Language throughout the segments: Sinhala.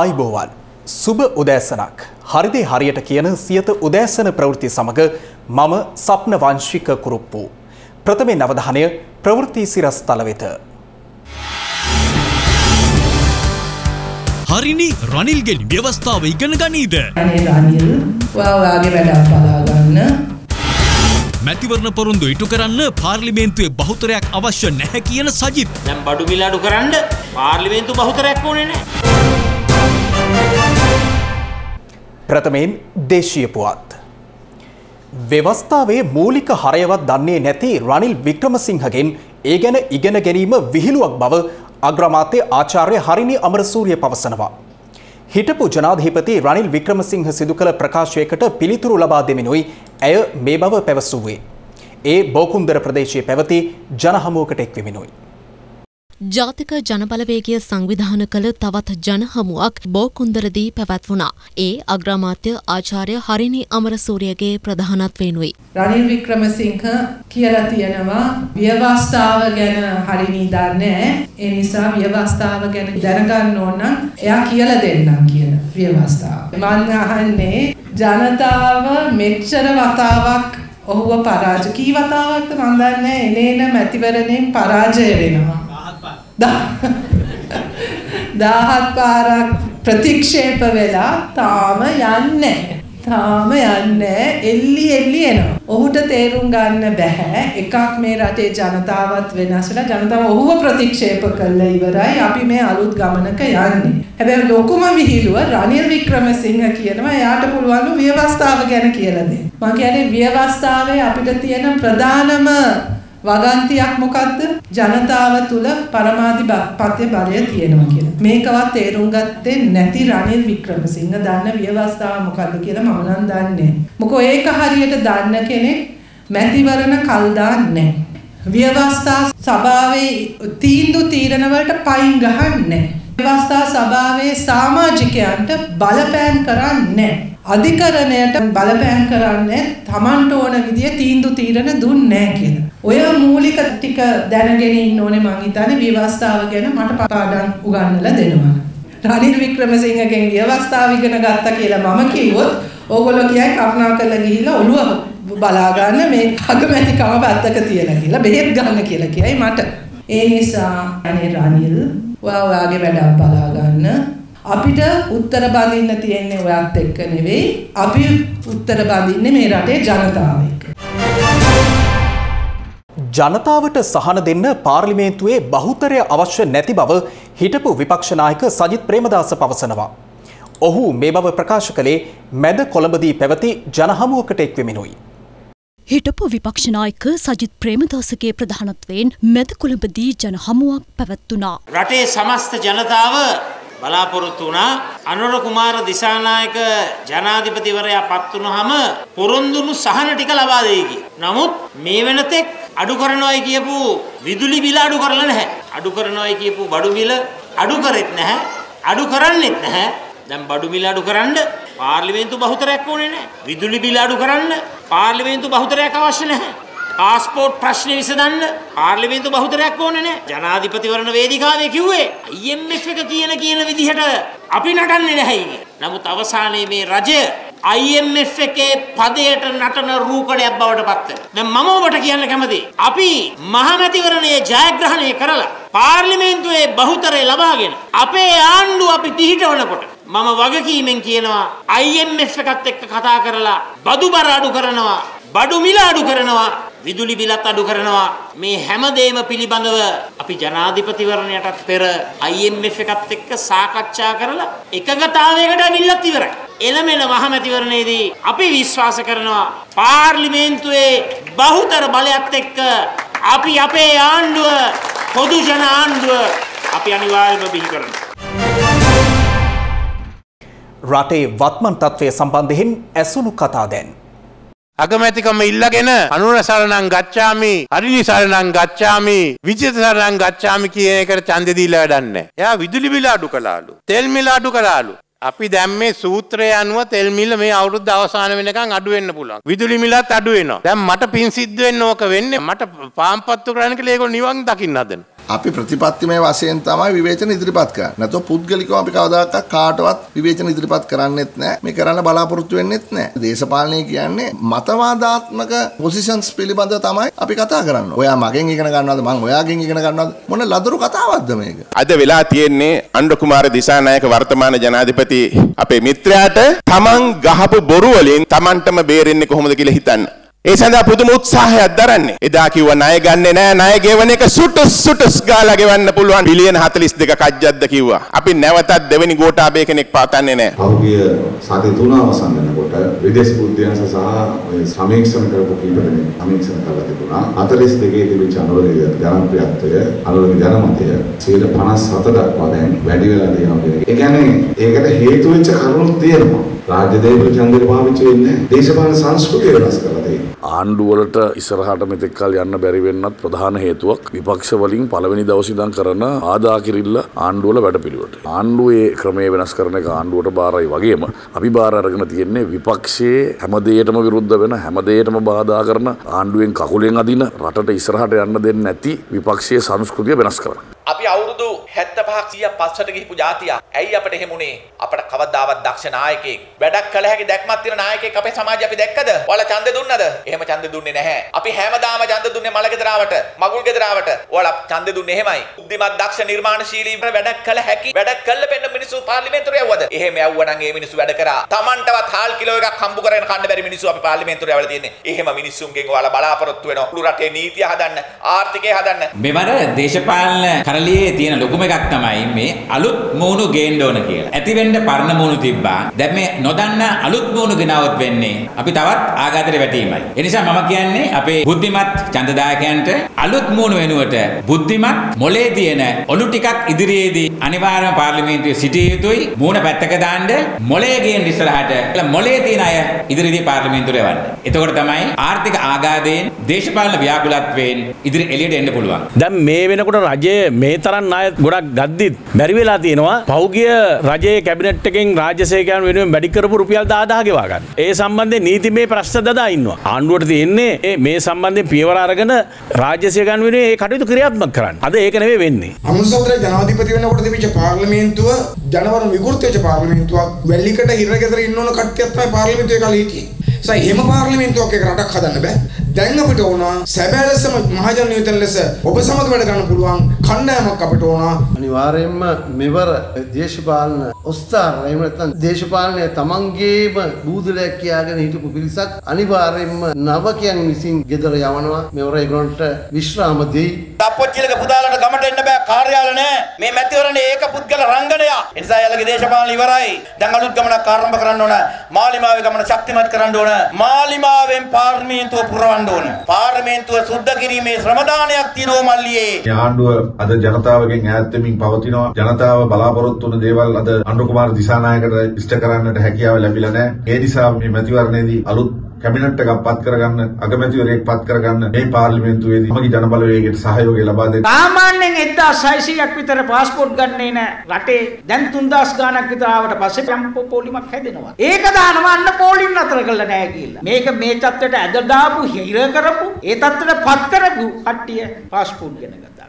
ආයිබෝවන් සුබ උදෑසනක් හරිදේ හරියට කියන සියත උදෑසන ප්‍රවෘත්ති සමඟ මම සප්න වංශික කුරුප්පු. ප්‍රථමේ නවධානය ප්‍රවෘත්ති සිරස් තල වෙත. හරිනි රනිල්ගෙන් ව්‍යවස්ථාව ඉගෙන ගනීද. ඔයාගේ වැඩක් බලාගන්න මැතිවරණ පොරුන්දු ඉටු කරන්න පාර්ලිමේන්තුවේ බහුතරයක් අවශ්‍ය නැහැ කියන සජිත්. දැන් බඩු මිල අඩු කරන්න පාර්ලිමේන්තු බහුතරයක් ඕනේ නැහැ. ප්‍රථමයෙන් දේශීය පුවත්. ව්‍යවස්ථාවේ මූලික හරයවත් දන්නේ නැති රනිල් වික්‍රමසිංහගෙන් ඒ ගැන ඉගෙන ගැනීම විහිළුවක් බව අග්‍රාමාත්‍ය ආචාර්ය හරිනි අමරසූරිය පවසනවා. හිටපු ජනාධිපති රනිල් වික්‍රමසිංහ සිදු කළ ප්‍රකාශයකට පිළිතුරු ලබා දෙමිනුයි ඇය මේ බව පැවසුවේ. ඒ බෝකුන්දර ප්‍රදේශයේ පැවති ජනහමුවකට එක්වෙමිනුයි. ජාතික ජනබලවේගය සංවිධාන කළ තවත් ජනහමුවක් බෝකුන්දරදී පැවැත්වුණා. ඒ අග්‍රාමාත්‍ය ආචාර්ය හරිනි අමරසූරියගේ ප්‍රධානත්වෙනුයි. රනිල් වික්‍රමසිංහ කියලා තියෙනවා ව්‍යවස්ථාව ගැන හරිනී දන්නේ ඒ නිසා ව්‍යවස්ථාව ගැන දැනගන්න ඕන නම් එයා කියලා දෙන්නම් කියන ව්‍යවස්ථාව. මම අහන්නේ ජනතාව මෙච්චර වතාවක් ඔහුව පරාජ කී වතාවක්ද මන් දන්නේ එනේන මැතිවරණයෙන් පරාජය වෙනවා. දාහත් පාරක් ප්‍රතික්ෂේප වෙලා තාම යන්නේ තාම යන්නේ එල්ලි එල්ලි එනවා. ඔහුට තේරුම් ගන්න බෑ එකක් මේ රටේ ජනතාවත් වෙනස්ලා ජනතාව ඔහුව ප්‍රතික්ෂේප කළා ඉවරයි අපි මේ අලුත් ගමනක යන්නේ. හැබැයි ලොකුම විහිළුව රනිල් වික්‍රමසිංහ කියනවා එයාට පුළුවන් ව්‍යවස්ථාව ගැන කියලා දෙන්න. මම කියන්නේ ව්‍යවස්ථාවේ අපිට තියෙන ප්‍රධානම වගන්තියක් මොකද්ද? ජනතාව තුල පරමාධිපත්‍ය බලය තියෙනවා කියලා. මේකවත් තේරුම් ගත්තේ නැති රනිල් වික්‍රමසිංහ දන්න ව්‍යවස්ථාව මොකද්ද කියලා මම නම් දන්නේ. මොකෝ ඒක හරියට දන්න කෙනෙක් මැතිවරණ කල් දාන්නේ ව්‍යවස්ථා සභාවේ තීන්දුව තීරණ වලට පයින් ගහන්නේ ව්‍යවස්ථා සභාවේ සමාජිකයන්ට බලපෑම් කරන්නේ අධිකරණයට බලපෑම් කරන්නේ Tamanට ඕන විදිය තීන්දුව තීරණ දුන්නේ නැහැ කියලා. ඔය මූලික ටික දැනගෙන ඉන්න ඕනේ මං හිතන්නේ ව්‍යවස්ථාව ගැන මට පාඩම් උගන්වලා දෙනවා. රනිල් වික්‍රමසිංහගෙන් ව්‍යවස්ථාව ඉගෙන ගත්තා කියලා මම කිව්වොත් ඕගොල්ලෝ කියයි කරුණා කරලා ගිහිල්ලා ඔළුව බලා ගන්න මේ අගමැතිකම පැත්තක තියලා කියලා බෙහෙත් ගන්න කියලා කියයි මට. ඒ නිසා අනේ රනිල් ඔයා ඔයාගේ වැඩක් බලා ගන්න අපිට උත්තර බඳින්න තියෙන්නේ ඔයත් එක්ක නෙවෙයි අපි උත්තර බඳින්නේ මේ රටේ ජනතාව එක්ක. ජනතාවට සහන දෙන්න පාර්ලිමේන්තුවේ බහුතරය අවශ්‍ය නැති බව හිටපු විපක්ෂනායක සජිත් ප්‍රේමදාස පවසනවා. ඔහු මේ බව ප්‍රකාශ කළේ මැද කොළඹදී පැවති ජනහමුවකට එක්වෙමිනුයි. හිටපු විපක්ෂනායක සජිත් ප්‍රේමදාසගේ ප්‍රධානත්වයෙන් මැද කොළඹදී ජන හමුවක් පැවැත්වුණා. රටේ සමස්ත ජනතාව බලාපොරොත්තු වුණා අනුර කුමාර දිසානායක ජනාධිපතිවරයා පත් වුණාම පොරොන්දුණු සහන ටික ලබා දෙයි. නමුත් මේ වෙනතෙක් අඩු කරනවායි කියපු විදුලි බිල අඩු කරලා නැහැ. අඩු කරනවායි කියපු බඩු බිල අඩු කරෙත් නැහැ. අඩු කරන්නෙත් නැහැ. දැන් බඩු බිල අඩු කරන්න පාර්ලිමේන්තු බහුතරයක් ඕනේ නැහැ. විදුලි බිල අඩු කරන්න පාර්ලිමේන්තු බහුතරයක් අවශ්‍ය නැහැ. පාස්පෝට් ප්‍රශ්නේ විසඳන්න පාර්ලිමේන්තු බහුතරයක් ඕනේ නැහැ. ජනාධිපතිවරණ වේදිකාවේ කිව්වේ IMF එක කියන කියන විදිහට අපි නටන්නේ නැහැ නමුත් අවසානයේ මේ රජය IMF එකේ පදයට නටන රූකඩයක් බවට පත් දැන් මම ඔබට කියන්න කැමතියි. අපි මහමැතිවරණයේ ජයග්‍රහණය කරලා පාර්ලිමේන්තුවේ බහුතරය ලබාගෙන අපේ ආණ්ඩුව අපි පිහිටවනකොට මම වගකීමෙන් කියනවා IMF එකත් එක්ක කතා කරලා බදු බර අඩු කරනවා බඩු මිල අඩු කරනවා විදුලි බිලත් අඩු කරනවා මේ හැමදේම පිළිබඳව අපි ජනාධිපතිවරණයටත් පෙර IMF එකත් එක්ක සාකච්ඡා කරලා එකගතාවයකට අවිල්ලත් ඉවරයි. එළමෙන මහමැතිවරණයේදී අපි විශ්වාස කරනවා පාර්ලිමේන්තුවේ බහුතර බලයත් එක්ක අපි අපේ ආණ්ඩුව පොදු ජන ආණ්ඩුව අපි අනිවාර්යයෙන්ම බිහි කරනවා. රටේ වත්මන් තත්ත්වය සම්බන්ධයෙන් ඇසුණු කතා දැන්. අගමැතිකම ඉල්ලගෙන අනුර සරණං ගච්ඡාමි හරිනි සරණං ගච්ඡාමි විජිත සරණං ගච්ඡාමි කියන එකට ඡන්දෙ දීලා වැඩක් නැහැ. එයා විදුලි බිල අඩු කළාලු. තෙල් මිල අඩු කළාලු. අපි දැන් මේ සූත්‍රය අනුව තෙල් මිල මේ අවුරුද්ද අවසාන වෙනකන් අඩු වෙන්න පුළුවන්. විදුලි මිලත් අඩු වෙනවා. දැන් මට පින් සිද්ධ වෙන්න ඕක වෙන්නේ මට පාම්පත්තු කරන්න කියලා ඒගොල්ලෝ නිවන් දකින්න හදන. අපි ප්‍රතිපත්තිමය වශයෙන් තමයි විවේචන ඉදිරිපත් කරන්නේ. නැත්නම් පුද්ගලිකව අපි කවදාකවත් කාටවත් විවේචන ඉදිරිපත් කරන්නෙත් නැහැ. මේ කරන්න බලාපොරොත්තු වෙන්නෙත් නැහැ. දේශපාලනය කියන්නේ මතවාදාත්මක පොසිෂන්ස් පිළිබඳව තමයි අපි කතා කරන්නේ. ඔයා මගෙන් ඉගෙන ගන්නවද මං ඔයාගෙන් ඉගෙන ගන්නවද මොන ලදරු කතාවක්ද මේක? අද වෙලා තියෙන්නේ අණ්ඩු කුමාර දිසානායක වර්තමාන ජනාධිපති අපේ මිත්‍රයාට තමන් ගහපු බොරු වලින් තමන්ටම බේරෙන්නේ කොහොමද කියලා හිතන්න. ඒ සඳහා පුදුම උත්සාහයක් දරන්නේ. එදා කිව්වා ණය ගන්නෙ නෑ ණය ගෙවන එක සුටුස් සුටුස් ගාලා ගෙවන්න පුළුවන් බිලියන 42ක කජ්ජක්ද කිව්වා. අපි නැවතත් දෙවෙනි ගෝඨාභය කෙනෙක් පාතන්නේ නෑ. පහුගිය සති තුන අවසන් වෙනකොට විදේශ බුද්ධ්‍යංශ සහ ඔය සමීක්ෂණ කරපු කීප දෙනෙක් සමීක්ෂණ කරලා තිබුණා. 42 තිබිච්ච අනුරගේ ජනප්‍රියත්වය අනුරගේ ජනමතය 57 දක්වා දැන් වැඩි වෙලා තියෙනවා කියන එක. ඒ කියන්නේ ඒකට හේතු වෙච්ච කරුණු තියෙනවා. රාජ්‍ය දේපල ඡන්දෙට පාවිච්චි වෙන්නේ දේශපාලන සංස්කෘතිය වෙනස් කරලා තියෙනවා. ආණ්ඩුවලට ඉස්සරහට මෙතෙක් කල් යන්න බැරි වෙන්නත් ප්‍රධාන හේතුවක් විපක්ෂ වලින් පළවෙනි දවසේ ඉඳන් කරන ආදා කිරිල්ල ආණ්ඩුවල වැඩපිළිවෙලට. ආණ්ඩුවේ ක්‍රමය වෙනස් කරන එක ආණ්ඩුවට බාරයි වගේම අපි බාර අරගෙන තියෙන්නේ විපක්ෂයේ හැම දෙයකටම විරුද්ධ වෙන හැම දෙයකටම බාධා කරන ආණ්ඩුවෙන් කකුලෙන් අදින රටට ඉස්සරහට යන්න දෙන්නේ නැති විපක්ෂයේ සංස්කෘතිය වෙනස් කරන්න. අපි අවුරුදු 75ක් 100ක් පස්සට ගිහපු જાතියක්. ඇයි අපිට එහෙම උනේ? අපිට කවදාවත් දක්ෂ නායකයෙක්, වැඩක් කළ හැකි දැක්මක් තියෙන නායකයෙක් අපේ සමාජයේ අපි දැක්කද? ඔයාලා ඡන්දෙ දුන්නද? එහෙම ඡන්දෙ දුන්නේ නැහැ. අපි හැමදාම ඡන්දෙ දුන්නේ මල ගෙදරාවට, මගුල් ගෙදරාවට. ඔයාලා ඡන්දෙ දුන්නේ එහෙමයි. බුද්ධිමත් දක්ෂ නිර්මාණශීලී වැඩක් කළ හැකි, වැඩක් කළ පෙන්න මිනිස්සු පාර්ලිමේන්තුවට යවුවද? එහෙම යවුවා නම් ඒ මිනිස්සු වැඩ කරා. Tamanටවත් හාල් කිලෝ එකක් හම්බු කරගෙන කන්න බැරි මිනිස්සු අපි පාර්ලිමේන්තුවට යවලා තියෙන්නේ. එහෙම මිනිස්සුන්ගෙන් ඔයාලා බලාපොරොත්තු වෙනවා. මුළු රටේ නීතිය හදන්න, ආර්ථිකය හදන්න. මෙවර දේශපාලන කරලියේ තියෙන ලොකුම එකක් තමයි මේ අලුත් මූණු ගේන්න ඕන කියලා. ඇති වෙන්න පරණ මූණු තිබ්බා. දැන් මේ නොදන්න අලුත් මූණු ගෙනවොත් වෙන්නේ අපි තවත් ආඝාතයට වැටීමයි. ඒ නිසා මම කියන්නේ අපේ බුද්ධිමත් ඡන්දදායකයන්ට අලුත් මූණු වෙනුවට බුද්ධිමත් මොලේ තියෙන ඔලු ටිකක් ඉදිරියේදී අනිවාර්යම පාර්ලිමේන්තුවේ සිටිය යුතුයි. මූණ පැත්තක දාන්න මොලේ ගේන්න ඉස්සරහට මොලේ තියෙන අය ඉදිරියේදී පාර්ලිමේන්තුවට යවන්න. එතකොට තමයි ආර්ථික ආඝාතයෙන් දේශපාලන ව්‍යාකුලත්වයෙන් ඉදිරි එළියට එන්න පුළුවන්. දැන් මේ වෙනකොට රජයේ මේ තරම් ණය ගොඩක් ගද්දිත් බැරි වෙලා තියෙනවා පෞගිය රජයේ කැබිනට් එකෙන් රාජ්‍ය සේවකයන් වෙනුවෙන් වැඩි කරපු රුපියල් 10000 ගෙවා ගන්න. ඒ සම්බන්ධයෙන් නීතිමය ප්‍රශ්න දදා ඉන්නවා. ආණ්ඩුවට තියෙන්නේ මේ සම්බන්ධයෙන් පියවර අරගෙන රාජ්‍ය සේවකයන් වෙනුවෙන් ඒ කටයුතු ක්‍රියාත්මක කරන්න. අද ඒක නෙවෙයි වෙන්නේ. අමුසොත්‍රේ ජනාධිපති වෙනකොට තිබිච්ච පාර්ලිමේන්තුව ජනවරු විකෘති වෙච්ච පාර්ලිමේන්තුවක් වැල්ලිකට හිරගෙදර ඉන්න ඕන කට්ටියක් තමයි පාර්ලිමේන්තුවේ කාලේ හිටියේ. ඒ එහෙම පාර්ලිමේන්තුවක් එක රටක් හදන්න බෑ. දැන් අපිට ඕන සැබෑ ලෙසම මහජන නියුතන ලෙස ඔබ සමග වැඩ කරන්න පුළුවන් කණ්ඩායමක් අපිට ඕන. අනිවාර්යයෙන්ම මෙවර දේශපාලන ඔස්තාර එහෙම නැත්නම් දේශපාලනය තමන්ගේම බූදලයක් කියාගෙන හිටපු පිරිසක් අනිවාර්යයෙන්ම නවකයන් විසින් ගෙදර යවනවා මෙවර ඒගොල්ලන්ට විශ්‍රාම දෙයි. අපොච්චිලක පුතාලට ගමට එන්න බෑ කාර්යාල නෑ. මේ මැතිවරණේ ඒක පුද්ගල රංගනයක්. ඒ නිසා යාලගේ දේශපාලන ඉවරයි. දැන් අලුත් ගමනක් ආරම්භ කරන්න ඕන. මාලිමාවේ ගමන ශක්තිමත් කරන්න ඕන. මාලිමාවෙන් පාර්ලිමේන්තුව පුරවන්න ඕන. පාර්ලිමේන්තුව සුද්ධ කිරීමේ ශ්‍රමදානයක් තියෙනවා මල්ලියේ. ආණ්ඩුව අද ජනතාවගෙන් ඈත් වෙමින් පවතිනවා. ජනතාව බලාපොරොත්තු වන දේවල් අද අනුර කුමාර දිසානායකට ඉෂ්ට කරන්නට හැකියාව ලැබිලා නැහැ. ඒ නිසා මේ මැතිවරණයේදී අලුත් කැබිනට් එකක් පත් කරගන්න අගමැතිවරයෙක් පත් කරගන්න මේ පාර්ලිමේන්තුවේදී මගේ ජනබලවේගයට සහයෝගය ලබා දෙන්න. සාමාන්‍යයෙන් 1600ක් විතර પાස්පෝර්ට් ගන්නේ නැහැ රටේ. දැන් 3000 ගාණක් විතර ආවට පස්සේ යම් පොලිමක් හැදෙනවා. ඒක දානවා අන්න පොලිම් නතර කළා නැහැ කියලා. මේක මේ තත්ත්වයට ඇද දාපු හිර කරපු ඒ තත්ත්වයට පත් කරපු කට්ටිය પાස්පෝර්ට් ගෙන ගත්තා.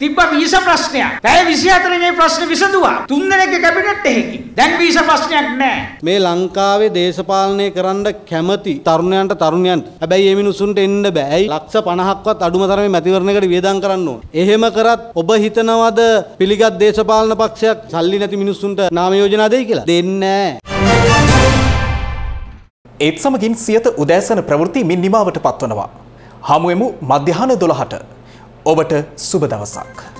තිබ්බ වීස ප්‍රශ්නයක්. පැය 24 මේ ප්‍රශ්නේ විසඳුවා. තුන් දෙනෙක්ගේ කැබිනට් එකකින්. දැන් වීස ප්‍රශ්නයක් නැහැ. මේ ලංකාවේ දේශපාලනය කරන්න කැමති තරුණයන්ට තරුණයන්ට. හැබැයි මේ මිනිසුන්ට එන්න බෑ. ඇයි? ලක්ෂ 50ක්වත් අඩුම තරමේ මැතිවරණයකට වියදම් කරන්න ඕන. එහෙම කරත් ඔබ හිතනවද පිළිගත් දේශපාලන පක්ෂයක් සල්ලි නැති මිනිස්සුන්ට නාම යෝජනා දෙයි කියලා? දෙන්නේ ඒත් සමගින් සියත උදෑසන ප්‍රවෘත්ති මින් නිමාවට පත්වනවා. හමුවෙමු මධ්‍යහන දොළහට. ඔබට සුබ දවසක්.